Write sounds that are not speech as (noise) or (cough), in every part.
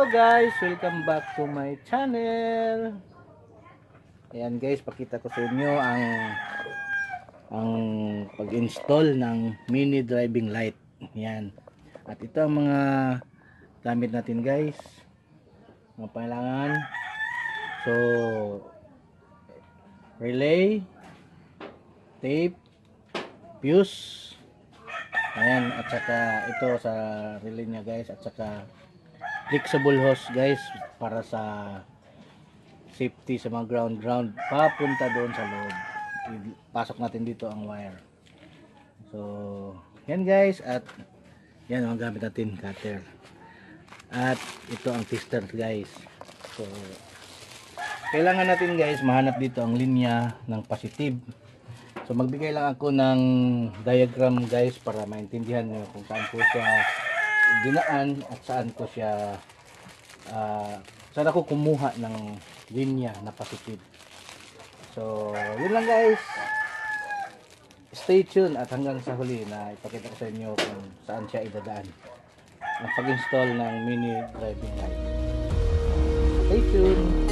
Hello guys, welcome back to my channel. Ayan guys, pakita ko sa inyo ang ang pag-install ng mini driving light. Ayan. At ito ang mga gamit natin guys. Mga pangailangan. So relay, tape, fuse. Ayan, at saka ito sa relay niya guys, at saka flexible hose guys para sa safety sa mga ground ground papunta doon sa loob. Pasok natin dito ang wire. So yan guys at yan ang gamit natin cutter. At ito ang tester guys. So kailangan natin guys mahanap dito ang linya ng positive. So magbigay lang ako ng diagram guys para maintindihan nyo kung saan po siya dinaan at saan ko siya uh, saan ako kumuha ng linya na positive so yun lang guys. Stay tuned at hanggang sa huli na ipakita ko sa inyo kung saan siya idadaan. Ang pag-install ng mini driving light. Stay tuned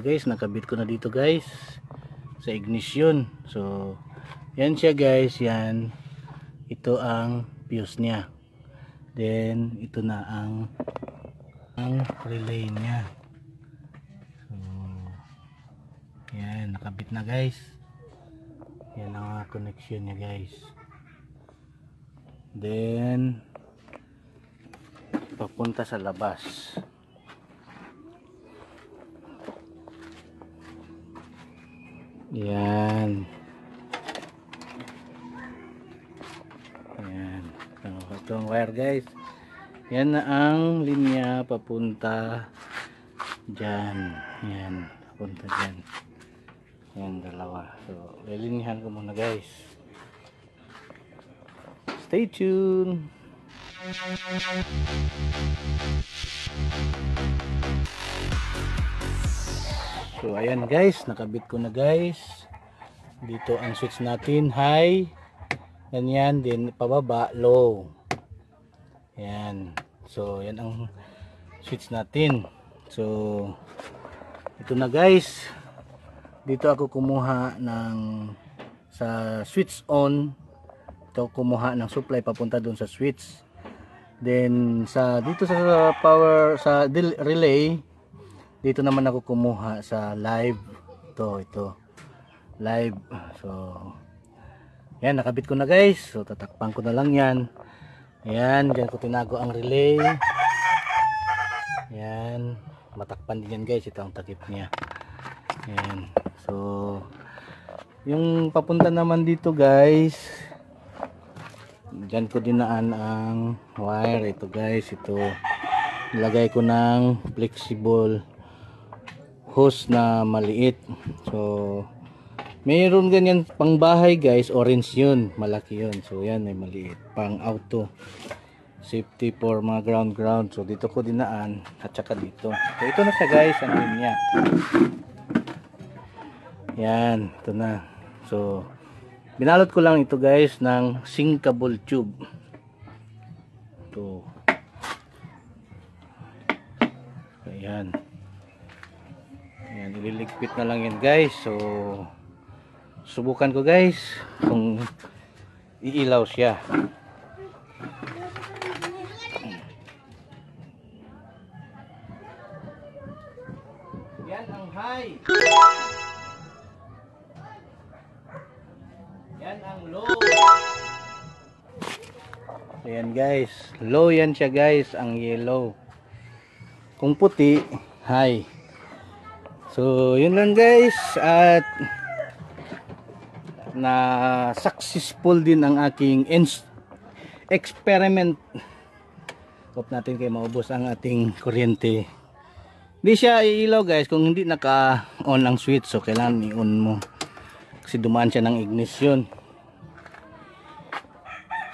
na guys nakabit ko na dito guys sa ignition. So yan siya guys yan. Ito ang fuse niya. Then ito na ang ang relay niya. So yan nakabit na guys. Yan ang connection niya guys. Then papunta sa labas Yan. Yan. So, ito ang wire guys. Yan na ang linya papunta dyan. Yan. Papunta dyan. Yan dalawa. So, lilinyahan ko muna guys. Stay tuned. So ayan guys, nakabit ko na guys. Dito ang switch natin, high. Ganyan din pababa, low. Ayan. So yan ang switch natin. So ito na guys. Dito ako kumuha ng sa switch on ito kumuha ng supply papunta doon sa switch then sa dito sa power sa relay dito naman ako kumuha sa live. Ito ito. Live. So yan nakabit ko na guys. So tatakpan ko na lang yan. Yan dyan ko tinago ang relay. Yan matakpan din yan guys. Ito ang takip niya. Yan. So yung papunta naman dito guys. Diyan ko dinaan ang wire. Ito guys, ito. Nilagay ko ng flexible hose na maliit. So, mayroon ganyan pang bahay guys. Orange yun. Malaki yun. So, yan ay maliit. Pang auto. Safety for mga ground ground. So, dito ko dinaan. At saka dito. So, ito na siya guys. Ang linya. Yan. Ito na. So, binalot ko lang ito guys ng sinkable tube ito ayan ayan ililigpit na lang yan guys so subukan ko guys kung iilaw siya yan ang high Yan ang low. Ayan guys. Low yan siya guys. Ang yellow. Kung puti, high. So, yun lang guys. At na successful din ang aking experiment. Hope natin kayo maubos ang ating kuryente. Hindi siya iilaw guys kung hindi naka-on ang switch. So, kailangan i-on mo. Kasi dumaan siya ng ignition.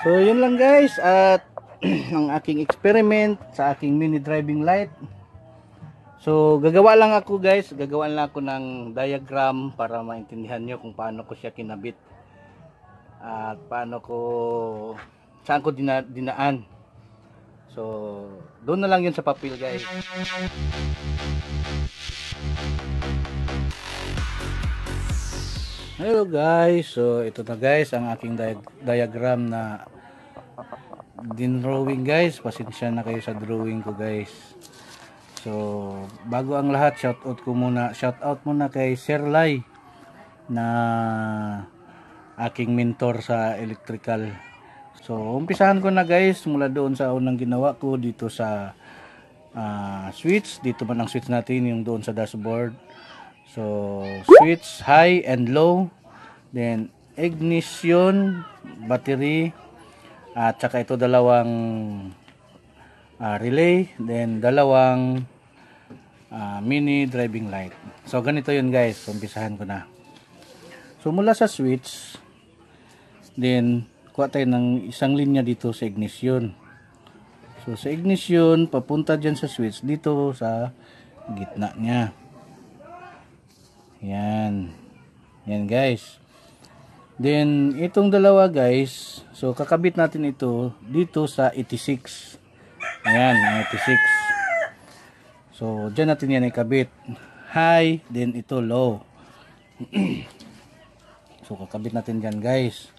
So yun lang guys at (clears throat) ang aking experiment sa aking mini driving light. So gagawa lang ako guys, gagawa lang ako ng diagram para maintindihan nyo kung paano ko siya kinabit. At paano ko saan ko dina, dinaan. So doon na lang yun sa papel guys. Hello guys, so ito na guys ang aking di diagram na din drawing guys pasensya na kayo sa drawing ko guys so bago ang lahat shout out ko muna. Shout out muna kay Sir Lai na aking mentor sa electrical. So umpisahan ko na guys mula doon sa unang ginawa ko dito sa uh, switch. Dito man ang switch natin yung doon sa dashboard. So switch high and low. Then ignition battery at saka ito dalawang uh, relay, then dalawang uh, mini driving light. So ganito yun guys, umpisahan ko na. So mula sa switch, then kuha tayo ng isang linya dito sa ignition. So sa ignition, papunta dyan sa switch, dito sa gitna niya. Yan. Yan guys. Then, itong dalawa guys, so kakabit natin ito dito sa 86. Ayan, 86. So, dyan natin yan ikabit. High, then ito low. (clears throat) so, kakabit natin dyan guys.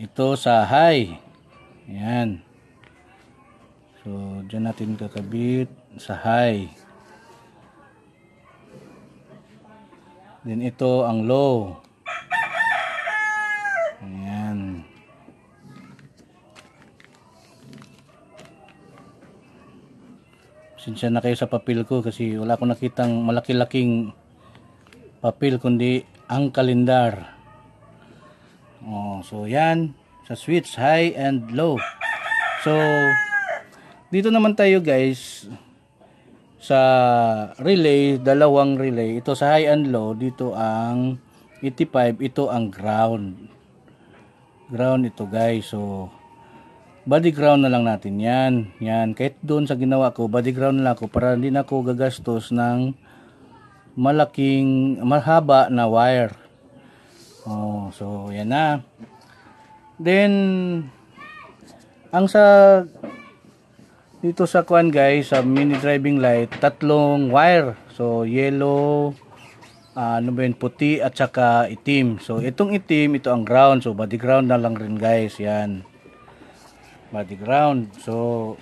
Ito sa high. Ayan. So, dyan natin kakabit sa high. Then, ito ang low. Sinsya na kayo sa papel ko kasi wala akong nakitang malaki-laking papel kundi ang kalendar. Oh, so yan sa switch high and low. So dito naman tayo guys sa relay, dalawang relay. Ito sa high and low, dito ang 85, ito ang ground. Ground ito guys. So body ground na lang natin yan. Yan. Kahit doon sa ginawa ko, body ground na lang ako para hindi na ako gagastos ng malaking, mahaba na wire. Oh, so yan na. Then, ang sa dito sa kuan guys, sa mini driving light, tatlong wire. So, yellow, ah, ano ba yun, puti at saka itim. So itong itim, ito ang ground. So body ground na lang rin guys. Yan. Body ground. So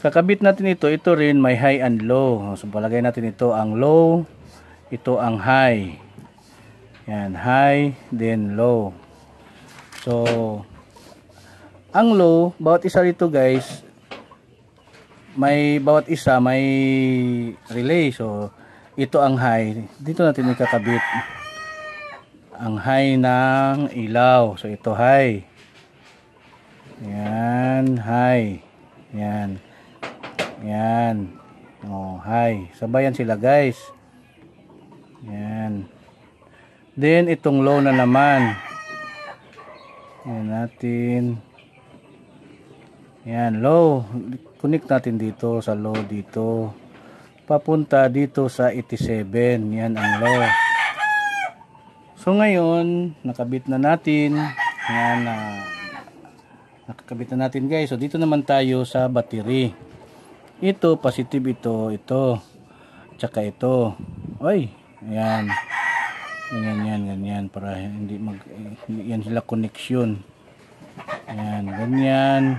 kakabit natin ito. Ito rin may high and low. So palagay natin ito ang low. Ito ang high. Yan. High, then low. So ang low, bawat isa rito guys, may bawat isa may relay. So, ito ang high. Dito natin ikakabit ang high ng ilaw. So, ito high. Yan, high. Yan. Yan. Oh, high. Sabayan sila guys. Yan. Then, itong low na naman. Yan natin. Yan, low. Connect natin dito sa low dito. Papunta dito sa 87. Yan ang low. So ngayon, nakabit na natin. Yan na nakakabit na natin guys. So dito naman tayo sa battery. Ito positive ito, ito. Tsaka ito. Oy, yan. Ganyan yan, ganyan para hindi mag yan sila connection. Yan, ganyan.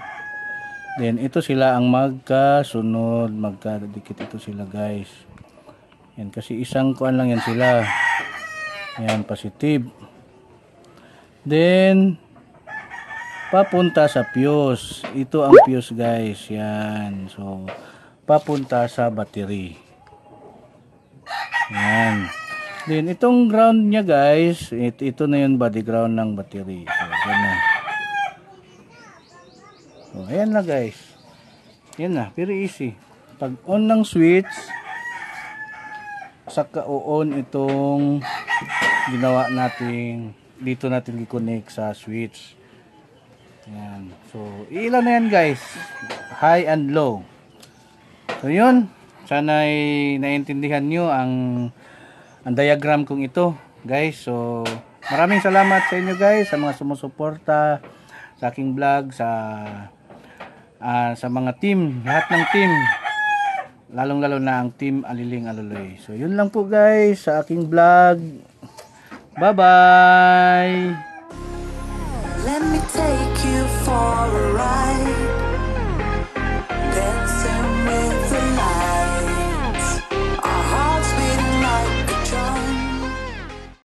Then ito sila ang magkasunod, magkadikit ito sila guys. Yan kasi isang kuan lang yan sila. Yan positive. Then papunta sa fuse. Ito ang fuse guys. Yan. So papunta sa battery. Yan. Then itong ground niya guys, ito, ito na yung body ground ng battery. So ganyan. So, ayan na guys. Yan na, very easy. Pag on ng switch, saka on itong ginawa nating dito natin i-connect sa switch. Yan. So, ilan na yan guys. High and low. So, yun. Sana ay naiintindihan nyo ang, ang diagram kong ito. Guys, so maraming salamat sa inyo guys sa mga sumusuporta sa aking vlog sa uh, sa mga team, lahat ng team. Lalong-lalo na ang team Aliling Aluloy. So, yun lang po guys sa aking vlog. Bye-bye! Let me take you for a ride